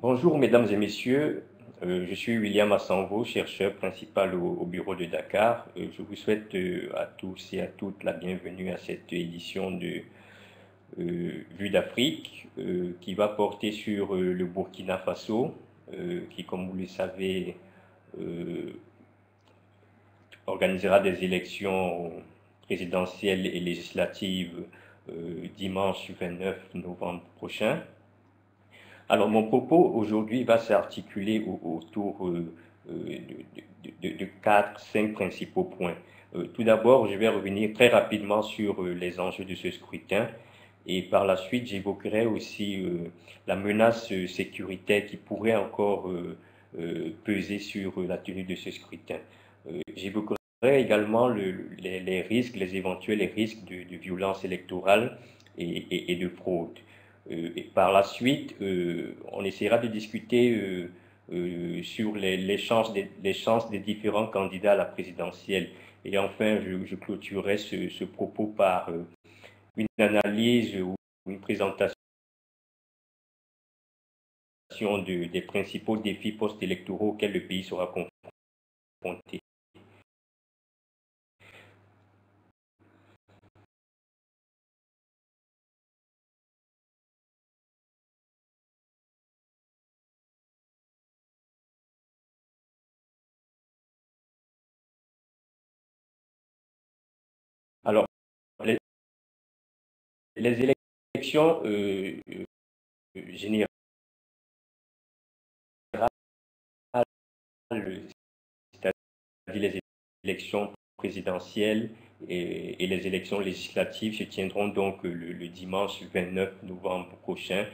Bonjour mesdames et messieurs, euh, je suis William Assanvo, chercheur principal au, bureau de Dakar. Euh, je vous souhaite euh, à tous et à toutes la bienvenue à cette édition de Vue d'Afrique qui va porter sur le Burkina Faso qui, comme vous le savez, organisera des élections présidentielles et législatives dimanche 29 novembre prochain. Alors mon propos aujourd'hui va s'articuler autour euh, euh, de, quatre, cinq principaux points. Euh, tout d'abord, je vais revenir très rapidement sur les enjeux de ce scrutin et par la suite, j'évoquerai aussi la menace sécuritaire qui pourrait encore peser sur la tenue de ce scrutin. J'évoquerai également les, risques, les éventuels risques de, violence électorale et de fraude. Euh, et par la suite, euh, on essaiera de discuter euh, sur les, chances des, différents candidats à la présidentielle. Et enfin, je, clôturerai ce, propos par une analyse ou une présentation des principaux défis post-électoraux auxquels le pays sera confronté. Les, élections euh, euh, générales, c'est-à-dire les élections présidentielles et, les élections législatives se tiendront donc le dimanche 29 novembre prochain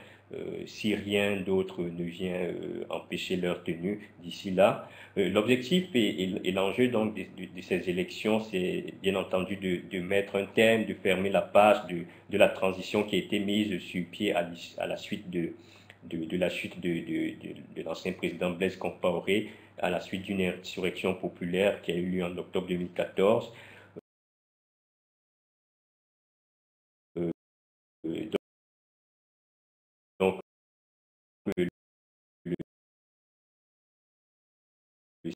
si rien d'autre ne vient euh, empêcher leur tenue d'ici là. Euh, l'objectif et, l'enjeu donc de, ces élections, c'est bien entendu de, mettre un terme, de fermer la page de, la transition qui a été mise sur pied à, la suite de, la chute de, l'ancien président Blaise Compaoré, à la suite d'une insurrection populaire qui a eu lieu en octobre 2014.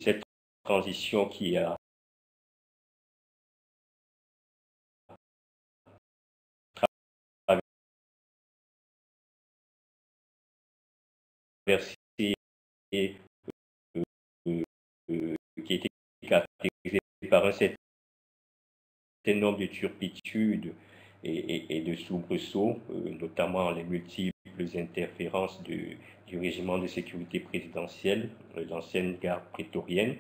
Cette transition qui a traversé et euh, euh, euh, qui été caractérisée par un certain nombre de turpitudes et, de soubresauts, notamment les multiples interférences de, du régiment de sécurité présidentielle, euh, l'ancienne garde prétorienne.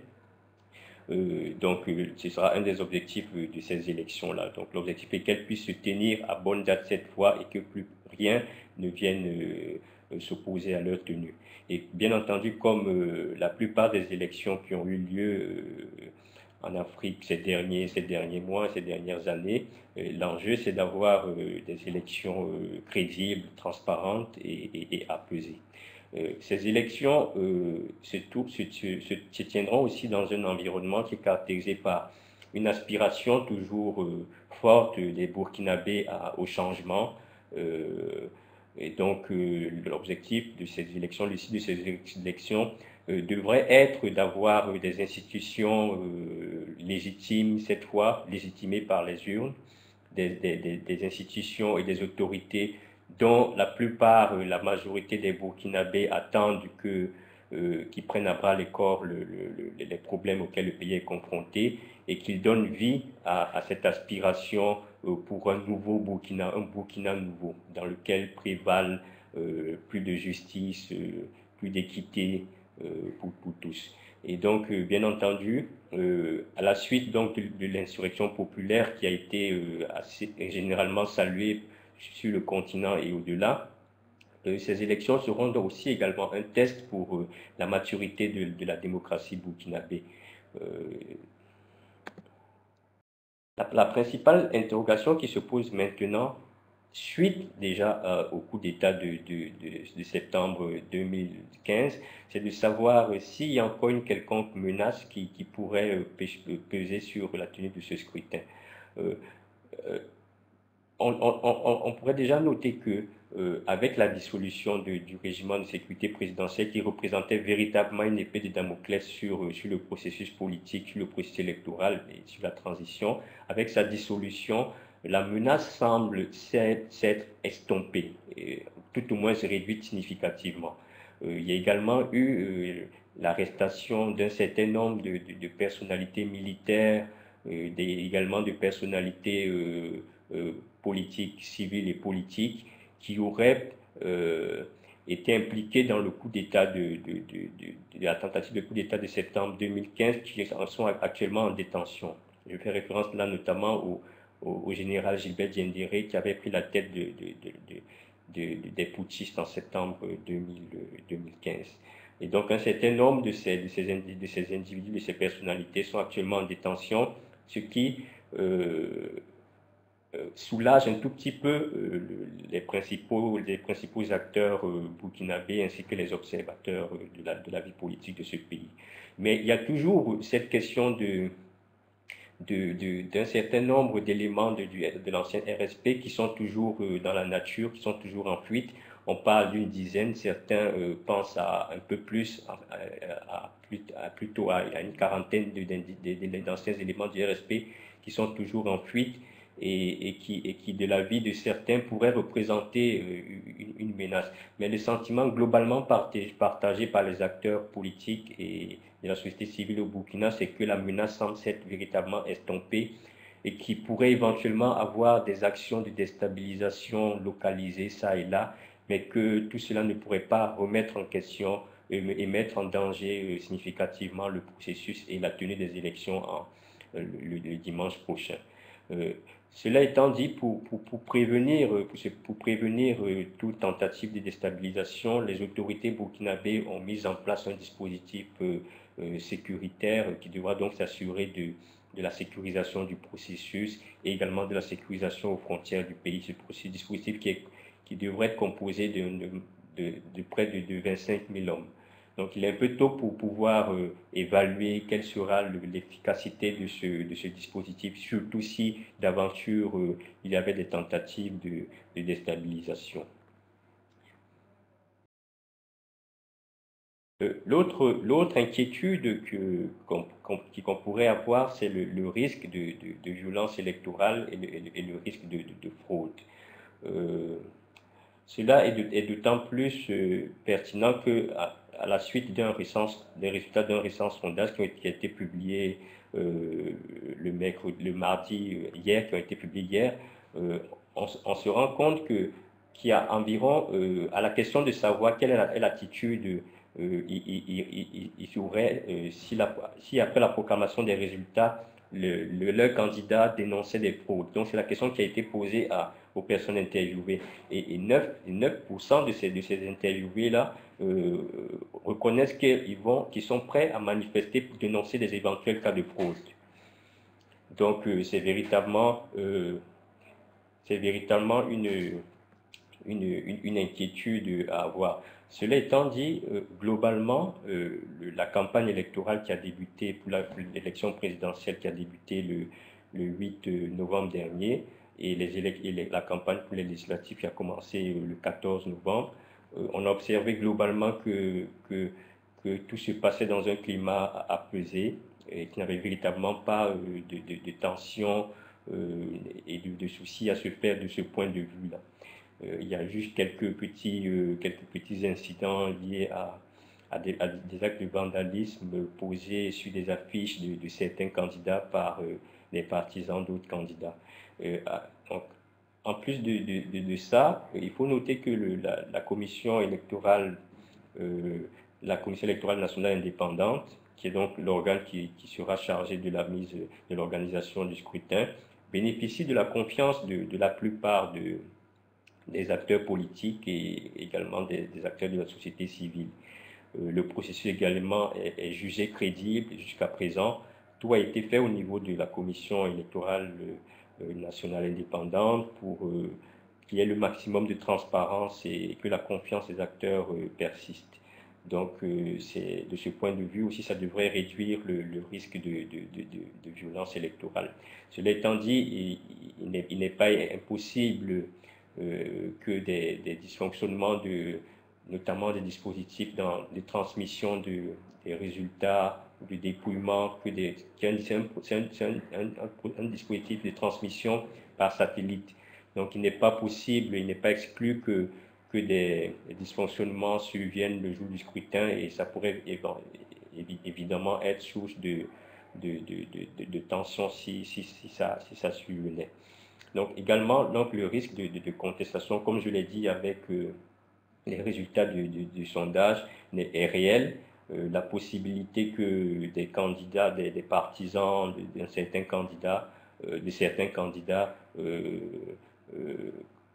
Euh, donc, euh, ce sera un des objectifs de ces élections-là. Donc, l'objectif est qu'elles puissent se tenir à bonne date cette fois et que plus rien ne vienne s'opposer à leur tenue. Et bien entendu, comme la plupart des élections qui ont eu lieu en Afrique ces derniers, ces derniers mois, ces dernières années, l'enjeu c'est d'avoir des élections crédibles, transparentes et, et, et apaisées. Euh, ces élections euh, se, tiendront aussi dans un environnement qui est caractérisé par une aspiration toujours euh, forte des Burkinabés au changement. et donc, l'objectif de ces élections, l'issue de ces élections, devrait être d'avoir des institutions légitimes, cette fois légitimées par les urnes, des, institutions et des autorités dont la plupart, euh, la majorité des Burkinabés attendent que euh, prennent à bras les corps les problèmes auxquels le pays est confronté et qu'ils donnent vie à, cette aspiration euh, pour un nouveau Burkina, un Burkina nouveau, dans lequel prévalent plus de justice, plus d'équité pour, pour, tous. Et donc, bien entendu, à la suite donc de, l'insurrection populaire qui a été assez généralement saluée sur le continent et au-delà. Euh, ces élections seront donc aussi également un test pour euh, la maturité de, la démocratie burkinabé. Euh, la, principale interrogation qui se pose maintenant, suite déjà au coup d'État de, de, septembre 2015, c'est de savoir s'il y a encore une quelconque menace qui, qui pourrait peser sur la tenue de ce scrutin. On, pourrait déjà noter que euh, avec la dissolution du régiment de sécurité présidentielle qui représentait véritablement une épée de Damoclès sur, euh, sur le processus politique, sur le processus électoral et sur la transition, avec sa dissolution, la menace semble s'être estompée, tout au moins réduite significativement. Euh, il y a également eu l'arrestation d'un certain nombre de, personnalités militaires, également de personnalités politiques, civiles et politiques, qui auraient euh, été impliqués dans le coup d'État de, la tentative de coup d'État de septembre 2015, qui sont actuellement en détention. Je fais référence là notamment au, au, général Gilbert Diendéré qui avait pris la tête des putschistes en septembre 2015. Et donc un certain nombre de ces, de ces, de ces individus, de ces personnalités sont actuellement en détention, ce qui euh, euh, soulage un tout petit peu euh, les, principaux, les principaux acteurs euh, burkinabés ainsi que les observateurs de la, de la vie politique de ce pays. Mais il y a toujours cette question de, d'un certain nombre d'éléments de, de l'ancien RSP qui sont toujours dans la nature, qui sont toujours en fuite. On parle d'une dizaine, certains pensent à un peu plus, à, plutôt à, une quarantaine d'anciens éléments du RSP qui sont toujours en fuite et, qui, et qui, de la vie de certains, pourrait représenter euh, une, menace. Mais le sentiment globalement partagé, par les acteurs politiques et de la société civile au Burkina, c'est que la menace semble s'être véritablement estompée et qui pourrait éventuellement avoir des actions de déstabilisation localisées ça et là, mais que tout cela ne pourrait pas remettre en question et mettre en danger euh, significativement le processus et la tenue des élections euh, le, dimanche prochain. Cela étant dit, pour, pour, prévenir, euh, pour, prévenir euh, toute tentative de déstabilisation, les autorités burkinabées ont mis en place un dispositif euh, sécuritaire qui devra donc s'assurer de, de, la sécurisation du processus et également de la sécurisation aux frontières du pays. Ce dispositif qui, qui devrait être composé de, de, de près de 25 000 hommes. Donc il est un peu tôt pour pouvoir euh, évaluer quelle sera l'efficacité de ce, de ce dispositif, surtout si d'aventure euh, il y avait des tentatives de, de déstabilisation. L'autre inquiétude qu'on pourrait avoir, c'est le, risque de, violence électorale et le, risque de, fraude. cela est d'autant plus pertinent que à la suite des résultats d'un récent sondage qui, a été publié euh, le, le mardi euh, hier, qui a été publié hier, euh, on, se rend compte que qu'il y a environ, à la question de savoir quelle est l'attitude il, il, il, aurait, si, après la proclamation des résultats, le, leur candidat dénonçait des fraudes. Donc c'est la question qui a été posée aux personnes interviewées. Et, 9, 9 de ces, interviewés-là euh, reconnaissent qu'ils sont prêts à manifester pour dénoncer des éventuels cas de fraude. Donc euh, c'est véritablement, euh, véritablement une, une, inquiétude à avoir. Cela étant dit, globalement, la campagne électorale qui a débuté l'élection présidentielle qui a débuté le, le 8 novembre dernier et, la campagne pour les législatives qui a commencé le 14 novembre euh, on a observé globalement que, tout se passait dans un climat apaisé et qu'il n'y avait véritablement pas euh, de, de, tension euh, et de, soucis à se faire de ce point de vue-là. Il y a juste quelques petits, quelques petits incidents liés à, à, des, actes de vandalisme posés sur des affiches de, certains candidats par des partisans d'autres candidats. en plus de, ça, il faut noter que la, commission électorale, euh, la commission électorale nationale indépendante, qui est donc l'organe qui, sera chargé de la mise de l'organisation du scrutin, bénéficie de la confiance de, la plupart des acteurs politiques et également des, acteurs de la société civile. Euh, le processus également est, jugé crédible jusqu'à présent. Tout a été fait au niveau de la commission électorale. Euh, nationale indépendante pour euh, qu'il y ait le maximum de transparence et que la confiance des acteurs persiste. Donc, c'est de ce point de vue aussi, ça devrait réduire le, risque de, violence électorale. Cela étant dit, il, n'est pas impossible que des, dysfonctionnements, de, notamment des dispositifs dans les transmissions des résultats du dépouillement, que des, c'est un, dispositif de transmission par satellite. Donc il n'est pas possible, il n'est pas exclu que, que des dysfonctionnements surviennent le jour du scrutin et ça pourrait évidemment être source de, de, de, de, tension si, si, si, ça, si ça survenait. Donc également, donc, le risque de, contestation, comme je l'ai dit avec euh, les résultats du, sondage, est réel. Euh, la possibilité que des candidats, des, partisans d'un certain candidat, euh, de certains candidats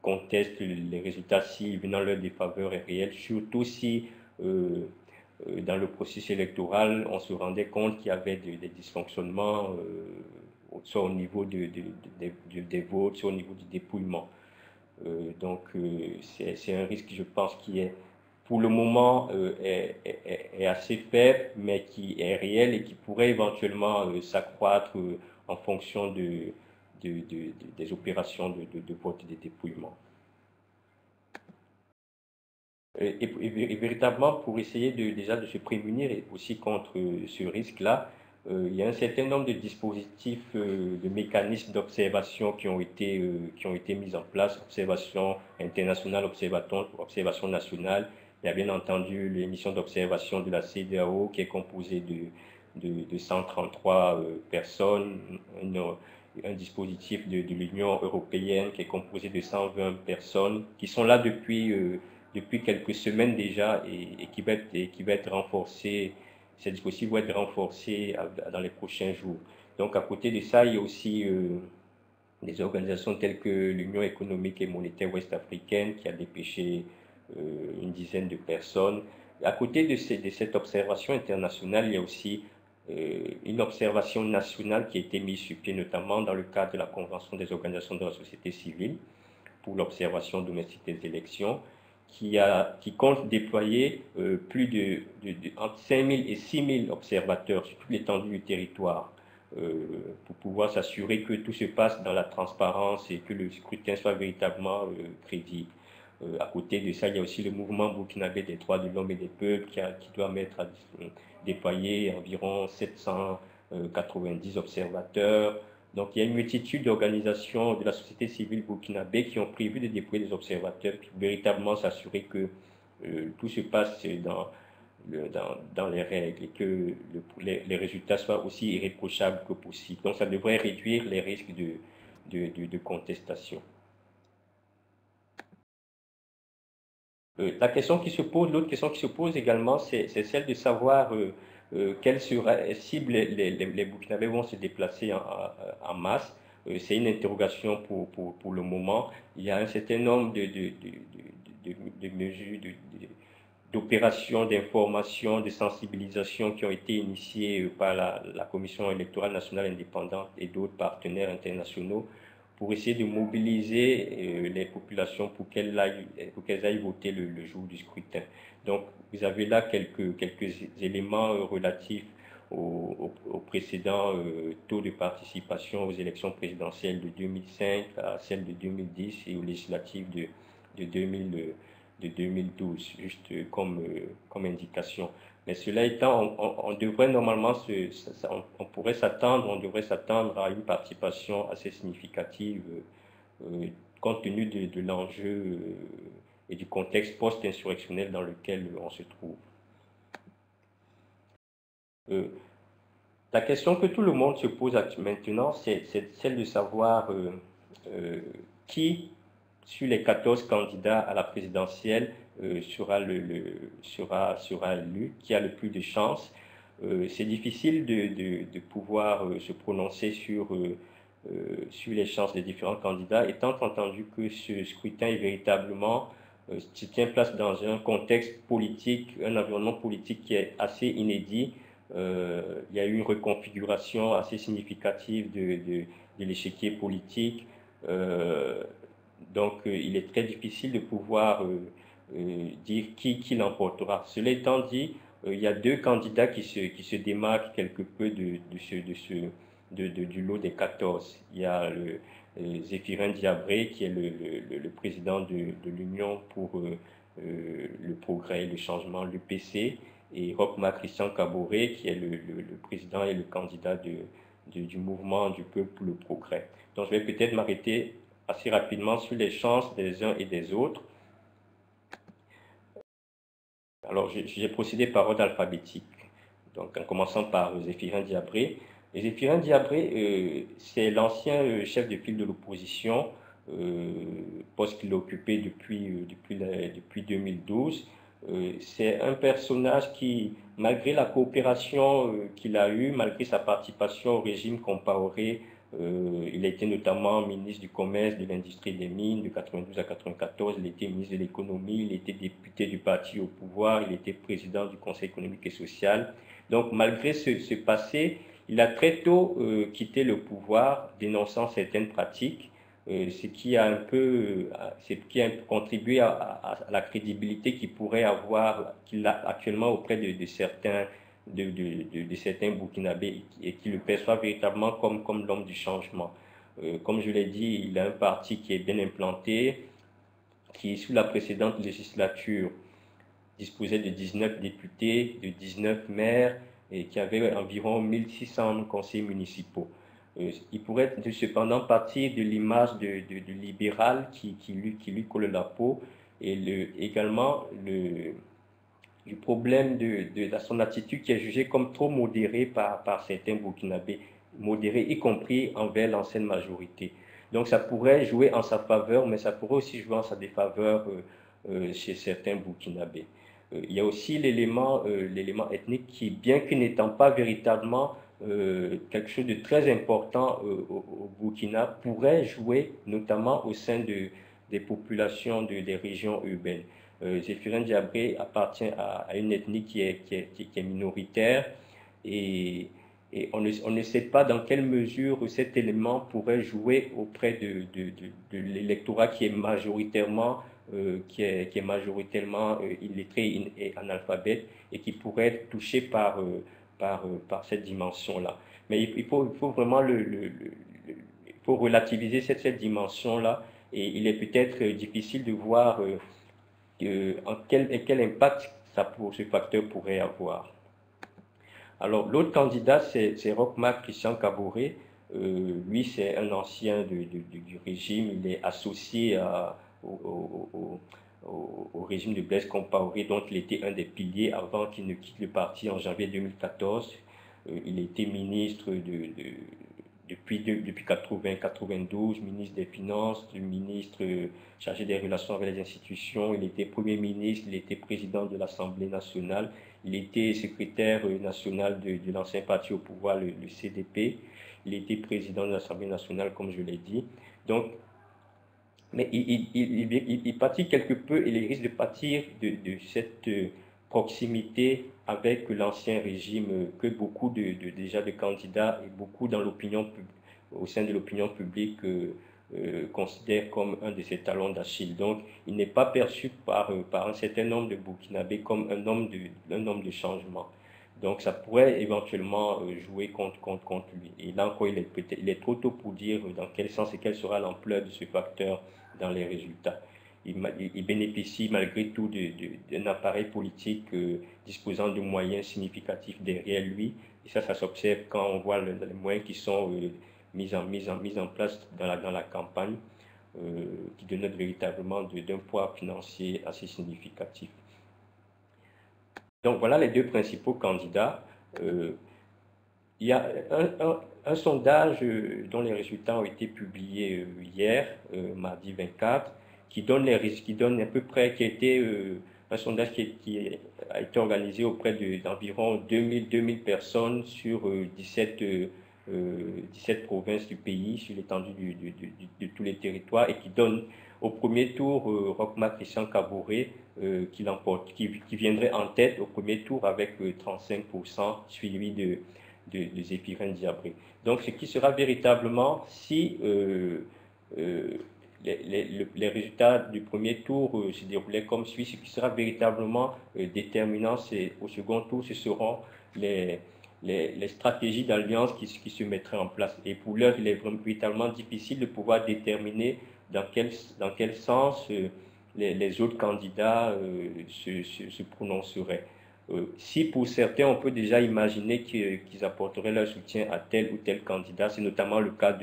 contestent les résultats si venant leur défaveur est réelle, surtout si dans le processus électoral, on se rendait compte qu'il y avait des, dysfonctionnements, soit au niveau de, des votes, soit au niveau du dépouillement. donc, c'est un risque, je pense, qui est pour le moment euh, est, assez faible, mais qui est réel et qui pourrait éventuellement euh, s'accroître euh, en fonction de, des opérations de, vote et de dépouillement. Et, véritablement, pour essayer de, déjà de se prémunir aussi contre ce risque-là, il y a un certain nombre de dispositifs, de mécanismes d'observation qui, ont été, qui ont été mis en place, observation internationale, observation, observation nationale, il y a bien entendu l'émission d'observation de la CDAO qui est composée de, de, 133 euh, personnes, un dispositif de, l'Union européenne qui est composé de 120 personnes qui sont là depuis, euh, depuis quelques semaines déjà et, qui, va être, et qui va être renforcé. Ces dispositifs vont être renforcés dans les prochains jours. Donc à côté de ça, il y a aussi euh, des organisations telles que l'Union économique et monétaire ouest-africaine qui a dépêché euh, une dizaine de personnes. À côté de, cette observation internationale, il y a aussi euh, une observation nationale qui a été mise sur pied, notamment dans le cadre de la Convention des organisations de la société civile pour l'observation domestique des élections, qui, a, qui compte déployer euh, plus de, entre 5 000 et 6 000 observateurs sur toute l'étendue du territoire pour pouvoir s'assurer que tout se passe dans la transparence et que le scrutin soit véritablement crédible. Euh, à côté de ça, il y a aussi le mouvement burkinabé des droits de l'homme et des peuples qui, doit mettre à déployer environ 790 observateurs. Donc il y a une multitude d'organisations de la société civile burkinabé qui ont prévu de déployer des observateurs pour véritablement s'assurer que euh, tout se passe dans, les règles et que les, résultats soient aussi irréprochables que possible. Donc ça devrait réduire les risques de, de contestation. Euh, la question qui se pose, l'autre question qui se pose également, c'est celle de savoir euh, euh, quelle sera, si les, les, les, vont se déplacer en, masse. c'est une interrogation pour, le moment. Il y a un certain nombre de, mesures, d'opérations d'information, de sensibilisation qui ont été initiées par la Commission électorale nationale indépendante et d'autres partenaires internationaux pour essayer de mobiliser euh, les populations pour qu'elles aillent, pour qu'elles aillent voter le, jour du scrutin. Donc, vous avez là quelques, quelques éléments euh, relatifs au, au, précédent euh, taux de participation aux élections présidentielles de 2005 à celles de 2010 et aux législatives de, de, 2000, de 2012, juste comme, comme indication. Mais cela étant, on, devrait normalement, on, pourrait s'attendre, on devrait s'attendre à une participation assez significative euh, compte tenu de, l'enjeu euh, et du contexte post-insurrectionnel dans lequel on se trouve. Euh, la question que tout le monde se pose maintenant, c'est celle de savoir qui, sur les 14 candidats à la présidentielle, euh, sera, le, sera, sera élu, qui a le plus de chances. Euh, c'est difficile de, de, pouvoir euh, se prononcer sur, sur les chances des différents candidats, étant entendu que ce scrutin est véritablement se tient place dans un contexte politique, un environnement politique qui est assez inédit. il y a eu une reconfiguration assez significative de, de, de l'échiquier politique. donc, il est très difficile de pouvoir dire qui, qui l'emportera. Cela étant dit, il y a deux candidats qui se, qui se démarquent quelque peu de, de ce, de ce, de, du lot des 14. Il y a le, Zéphirin Diabré, qui est le, le, président de, de l'Union pour le progrès et le changement, l'UPC, et Rochma Christian Caboret, qui est le, président et le candidat de, du mouvement du peuple pour le progrès. Donc je vais peut-être m'arrêter assez rapidement sur les chances des uns et des autres. Alors j'ai procédé par ordre alphabétique, donc en commençant par Zéphirin Diabré. Zéphirin Diabré, euh, c'est l'ancien euh, chef de file de l'opposition, euh, poste qu'il a occupé depuis, depuis, depuis 2012. Euh, c'est un personnage qui, malgré la coopération euh, qu'il a eue, malgré sa participation au régime comparé, euh, il a été notamment ministre du Commerce, de l'Industrie des Mines de 92 à 94, il était ministre de l'Économie, il était député du parti au pouvoir, il était président du Conseil économique et social. Donc malgré ce, passé, il a très tôt quitté le pouvoir, dénonçant certaines pratiques euh, ce qui a un peu, euh, ce qui a contribué à, la crédibilité qu'il pourrait avoir, qu'il a actuellement auprès de certains, de, de, de, certains Burkinabés et qui le perçoivent véritablement comme, comme l'homme du changement. Euh, comme je l'ai dit, il a un parti qui est bien implanté, qui, sous la précédente législature, disposait de 19 députés, de 19 maires et qui avait environ 1600 conseillers municipaux. Euh, il pourrait cependant partir de l'image de, de, libéral qui, qui, lui, qui lui colle la peau et le, également le, du problème de, de, son attitude qui est jugée comme trop modérée par, par certains Burkinabés, modérée y compris envers l'ancienne majorité. Donc ça pourrait jouer en sa faveur, mais ça pourrait aussi jouer en sa défaveur euh, euh, chez certains Burkinabés. il y a aussi l'élément l'élément ethnique qui, bien que n'étant pas véritablement euh, quelque chose de très important euh, au, Burkina pourrait jouer notamment au sein de, des populations de, des régions urbaines. Euh, Zéphirin Diabré appartient à, une ethnie qui est, minoritaire et, on, ne, sait pas dans quelle mesure cet élément pourrait jouer auprès de, l'électorat qui est majoritairement euh, majoritairement illettré et analphabète et qui pourrait être touché par euh, par cette dimension-là. Mais il, faut, vraiment le, relativiser cette dimension-là et il est peut-être euh, difficile de voir euh, quel, impact ça ce facteur pourrait avoir. Alors, l'autre candidat, c'est Rochma Christian Caboret. Euh, lui, c'est un ancien du régime. Il est associé au, régime de Blaise Compaoré, dont il était un des piliers avant qu'il ne quitte le parti en janvier 2014. Euh, il était ministre de, depuis, depuis 80-92, ministre des Finances, ministre chargé des relations avec les institutions, il était Premier ministre, il était président de l'Assemblée nationale, il était secrétaire national de, l'ancien parti au pouvoir, le, le, CDP, il était président de l'Assemblée nationale, comme je l'ai dit. Donc, mais il, il, il, il, pâtit quelque peu, il risque de pâtir de, de cette proximité avec l'ancien régime euh, que beaucoup de, déjà de candidats et beaucoup dans l'opinion au sein de l'opinion publique euh, euh, considèrent comme un de ses talons d'Achille. Donc, il n'est pas perçu par, par un certain nombre de Burkinabés comme un homme de, un homme de changement. Donc, ça pourrait éventuellement jouer contre, contre, contre lui. Et là encore, il est, il est trop tôt pour dire dans quel sens et quelle sera l'ampleur de ce facteur dans les résultats. Il, bénéficie malgré tout d'un appareil politique euh, disposant de moyens significatifs derrière lui. Et ça, ça s'observe quand on voit les moyens qui sont euh, mis, en, place dans la, campagne, euh, qui dénotent véritablement d'un poids financier assez significatif. Donc voilà les deux principaux candidats. Il y a un, sondage dont les résultats ont été publiés hier, mardi 24, qui donne les risques, qui donne à peu près, qui a été un sondage qui, a été organisé auprès d'environ 2000, 2000 personnes sur 17, 17 provinces du pays, sur l'étendue de tous les territoires, et qui donne au premier tour Rochma Christian Caboret, qui, qui, qui, viendrait en tête au premier tour avec 35%, suivi de de, de Zéphirin Diabré. Donc, ce qui sera véritablement, si euh, euh, les, résultats du premier tour se déroulaient comme suit. Ce qui sera véritablement déterminant, c'est au second tour, ce seront les, stratégies d'alliance qui, se mettraient en place. Et pour l'heure, il est véritablement difficile de pouvoir déterminer dans quel, sens les, autres candidats euh, se, prononceraient. Euh, si pour certains, on peut déjà imaginer qu'ils apporteraient leur soutien à tel ou tel candidat, c'est notamment le cas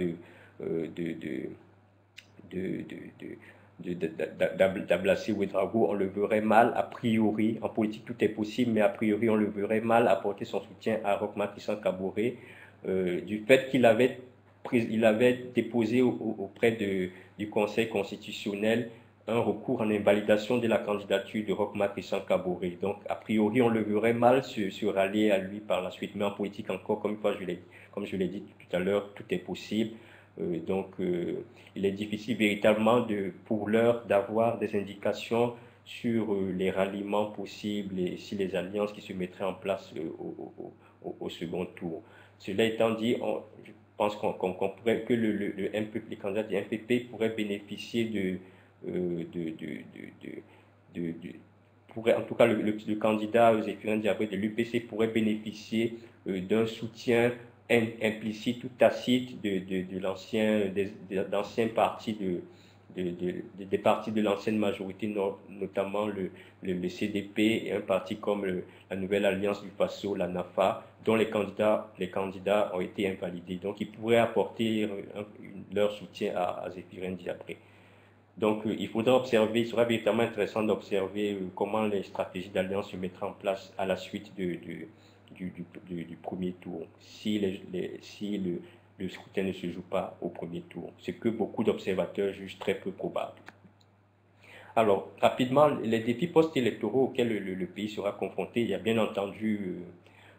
euh, de, de, d'Ablassi Ouedraogo, on le verrait mal, a priori, en politique tout est possible, mais a priori on le verrait mal apporter son soutien à Rochma Christian Kaboré, du fait qu'il avait, il avait déposé auprès de, du Conseil constitutionnel un recours en invalidation de la candidature de Rochma Christian Kaboré. Donc, a priori, on le verrait mal se, rallier à lui par la suite. Mais en politique, encore, comme je l'ai dit tout à l'heure, tout est possible. Euh, donc, euh, il est difficile véritablement de, pour l'heure d'avoir des indications sur euh, les ralliements possibles et si les alliances qui se mettraient en place au, second tour. Cela étant dit, je pense qu'on pourrait, que le, le, MPP, les candidats du MPP pourraient bénéficier de de, de, de, pourrait, en tout cas, le, candidat Zéphirin Diabré de l'UPC pourrait bénéficier d'un soutien implicite ou tacite de, de, l'ancien, d'anciens partis de, des partis de l'ancienne majorité, notamment le, le, CDP et un parti comme la Nouvelle Alliance du Faso, la NAFA, dont les candidats, les candidats ont été invalidés. Donc, ils pourraient apporter leur soutien à, à Zéphirin Diabré. Donc, euh, il faudra observer, il sera véritablement intéressant d'observer euh, comment les stratégies d'alliance se mettront en place à la suite de, du, du, premier tour, si, les, si le, le, scrutin ne se joue pas au premier tour. Ce que beaucoup d'observateurs jugent très peu probable. Alors, rapidement, les défis post-électoraux auxquels le, pays sera confronté, il y a bien entendu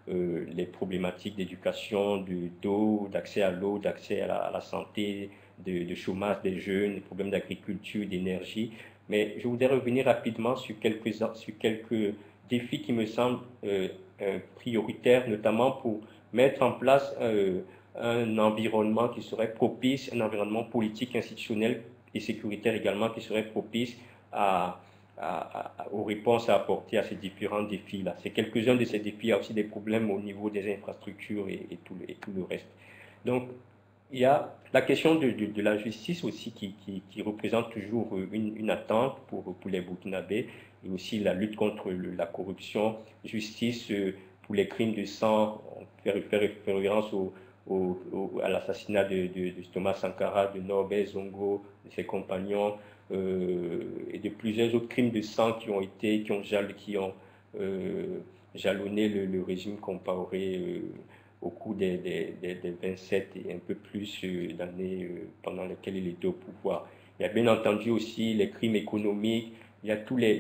euh, les problématiques d'éducation, d'eau, d'accès à l'eau, d'accès à, la santé, de, chômage des jeunes, des problèmes d'agriculture, d'énergie. Mais je voudrais revenir rapidement sur quelques, sur quelques défis qui me semblent euh, euh, prioritaires, notamment pour mettre en place euh, un environnement qui serait propice, un environnement politique, institutionnel et sécuritaire également qui serait propice aux réponses à apporter à ces différents défis-là. C'est quelques-uns de ces défis. Il y a aussi des problèmes au niveau des infrastructures et, tout, le reste. Donc, il y a la question de, la justice aussi qui, représente toujours une, une, attente pour, pour les Burkinabés et aussi la lutte contre la corruption, justice euh, pour les crimes de sang, on fait, référence au, au, à l'assassinat de, de, Thomas Sankara, de Norbert Zongo, de ses compagnons euh, et de plusieurs autres crimes de sang qui ont été, qui ont, qui ont euh, jalonné le, régime comparé euh, au cours des, des, des, 27 et un peu plus euh, d'années euh, pendant lesquelles il était au pouvoir. Il y a bien entendu aussi les crimes économiques, il y a tous les,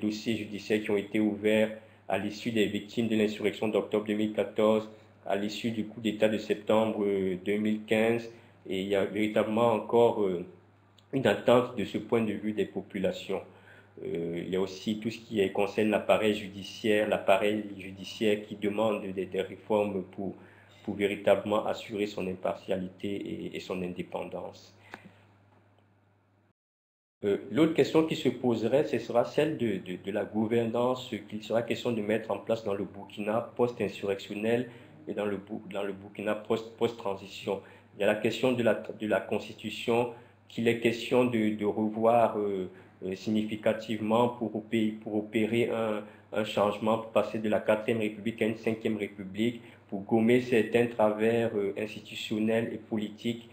dossiers judiciaires qui ont été ouverts à l'issue des victimes de l'insurrection d'octobre 2014, à l'issue du coup d'État de septembre 2015. Euh, et il y a véritablement encore une attente de ce point de vue des populations. Euh, il y a aussi tout ce qui concerne l'appareil judiciaire, l'appareil judiciaire qui demande des, réformes pour véritablement assurer son impartialité et, son indépendance. Euh, l'autre question qui se poserait, ce sera celle de, la gouvernance qu'il sera question de mettre en place dans le Burkina post-insurrectionnel et dans le, Burkina post-transition. Il y a la question de la, constitution, qu'il est question de, revoir euh, euh, significativement pour, opérer, un, changement, pour passer de la 4e République à une 5e République, pour gommer certains travers institutionnels et politiques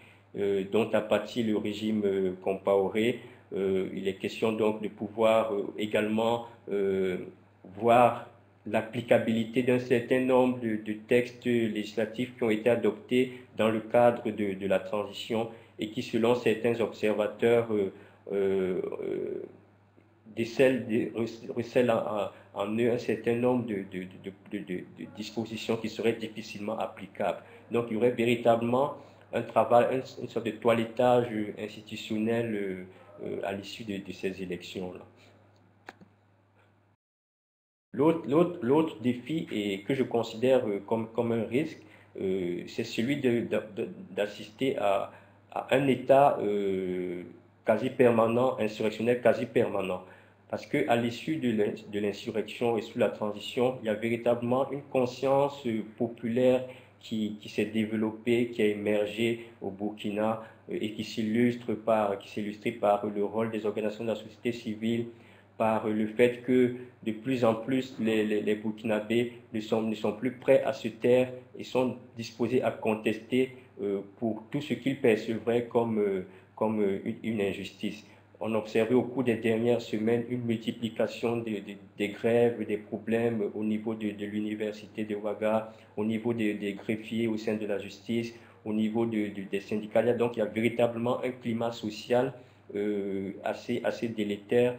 dont a pâti le régime Compaoré. Il est question donc de pouvoir également voir l'applicabilité d'un certain nombre de, textes législatifs qui ont été adoptés dans le cadre de, la transition et qui, selon certains observateurs, euh, euh, décèle, recèle en, eux un certain nombre de, dispositions qui seraient difficilement applicables. Donc il y aurait véritablement un travail, une, sorte de toilettage institutionnel euh, à l'issue de, ces élections-là. L'autre défi et que je considère comme, comme un risque, c'est celui d'assister à un état quasi permanent, insurrectionnel quasi permanent. Parce qu'à l'issue de l'insurrection et sous la transition, il y a véritablement une conscience populaire qui, s'est développée, qui a émergé au Burkina et qui s'illustre par, qui par le rôle des organisations de la société civile, par le fait que de plus en plus les, les, Burkinabés ne sont, ne sont plus prêts à se taire et sont disposés à contester euh, pour tout ce qu'ils percevraient comme, euh, comme euh, une, injustice. On observait au cours des dernières semaines une multiplication des, grèves, des problèmes au niveau de, l'université de Ouaga, au niveau des, greffiers au sein de la justice, au niveau des syndicats. Donc il y a véritablement un climat social assez, assez délétère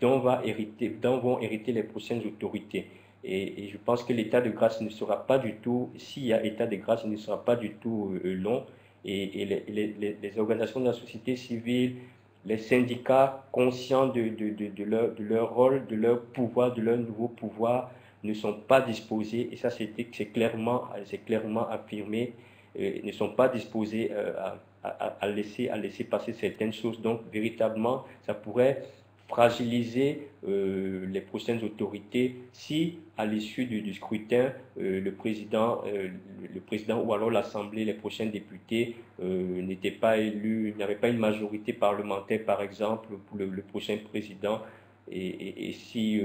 dont, va vont hériter les prochaines autorités. Et, je pense que l'état de grâce ne sera pas du tout, s'il y a état de grâce, il ne sera pas du tout euh, long. Et, les, organisations de la société civile, les syndicats conscients de, de, de, leur, de, leur, rôle, de leur pouvoir, de leur nouveau pouvoir, ne sont pas disposés, et ça c'est clairement, clairement affirmé, ne sont pas disposés euh, à, à, à, laisser, à laisser passer certaines choses. Donc véritablement, ça pourrait fragiliser euh, les prochaines autorités si, à l'issue du, scrutin, euh, le, président, euh, le président ou alors l'Assemblée, les prochains députés n'étaient pas élus, avait pas une majorité parlementaire, par exemple, pour le, prochain président, et, si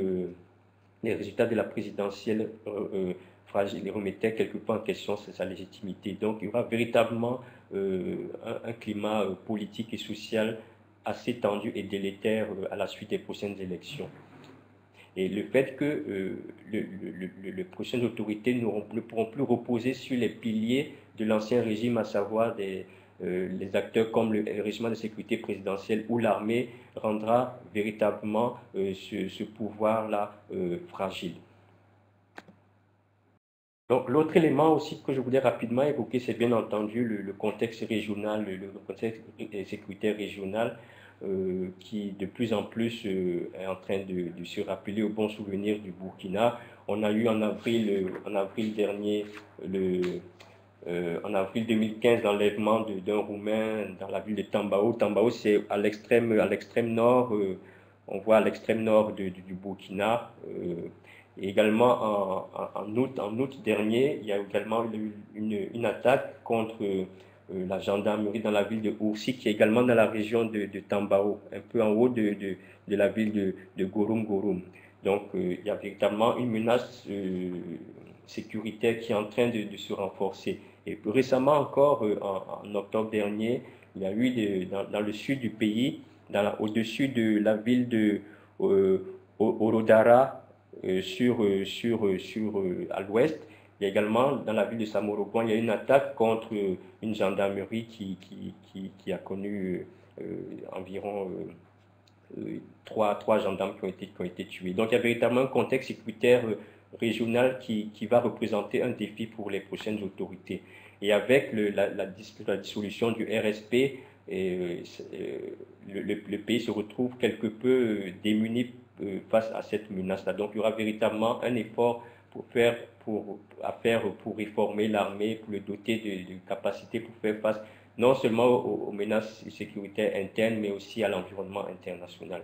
les résultats de la présidentielle remettaient quelque peu en question sa légitimité. Donc il y aura véritablement un, climat politique et social assez tendu et délétère euh, à la suite des prochaines élections. Et le fait que euh, le, les prochaines autorités ne pourront plus reposer sur les piliers de l'ancien régime, à savoir euh, les acteurs comme le, régime de sécurité présidentielle ou l'armée, rendra véritablement ce, ce pouvoir-là fragile. Donc l'autre élément aussi que je voulais rapidement évoquer, c'est bien entendu le, contexte régional, le, contexte sécuritaire régional, euh, qui de plus en plus euh, est en train de, se rappeler au bon souvenir du Burkina. On a eu en avril, euh, en avril dernier, le, en avril 2015, l'enlèvement d'un Roumain dans la ville de Tambao. Tambao, c'est à l'extrême, à l'extrême nord, on voit à l'extrême nord du Burkina. Également en, août, en août dernier, il y a également eu une, attaque contre euh, la gendarmerie dans la ville de Oursi, qui est également dans la région de, Tambao, un peu en haut de, de, la ville de, de Gorum Gorum. Donc euh, il y a véritablement une menace euh, sécuritaire qui est en train de, se renforcer. Et récemment encore, en, octobre dernier, il y a eu dans, le sud du pays, au-dessus de la ville de Orodara, sur, sur, sur, à l'ouest, il y a également, dans la ville de Samorogon, il y a une attaque contre une gendarmerie qui, qui, qui, a connu euh, environ euh, trois, trois gendarmes qui ont, été, qui ont été tués. Donc il y a véritablement un contexte sécuritaire euh, régional qui, qui va représenter un défi pour les prochaines autorités. Et avec le, la, dissolution du RSP, le, le, pays se retrouve quelque peu démuni face à cette menace-là. Donc il y aura véritablement un effort pour faire, pour, à faire pour réformer l'armée, pour le doter de, capacités pour faire face non seulement aux, aux menaces sécuritaires internes, mais aussi à l'environnement international.